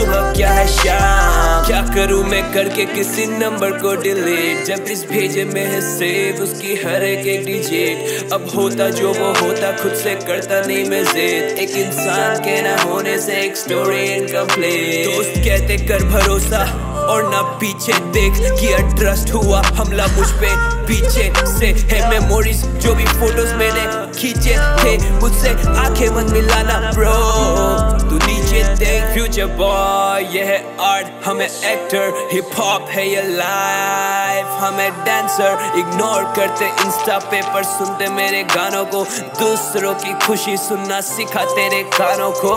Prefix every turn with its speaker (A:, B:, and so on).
A: सुबह क्या है शाम? क्या करूँ मैं करके किसी नंबर को डिलीट? जब इस भेजे में है सेव, उसकी हर एक एक डिजिट। अब होता जो वो होता, खुद से करता नहीं मैं जिद। एक इंसान के ना होने से एक स्टोरी इनकम्प्लीट दोस्त कहते, कर भरोसा और ना पीछे देख। किया ट्रस्ट हुआ हमला मुझ पे। पीछे से है मेमोरीज जो भी फ़ोटोज़ मैंने खींचे थे। मुझसे आँखें मत मिलाना ब्रो फ्यूचर बॉय ये है आर्ट हमें एक्टर हिप हॉप है ये लाइफ हमें डांसर इग्नोर करते इंस्टा पे पर सुनते मेरे गानों को. दूसरों की खुशी सुनना सिखा तेरे कानों को.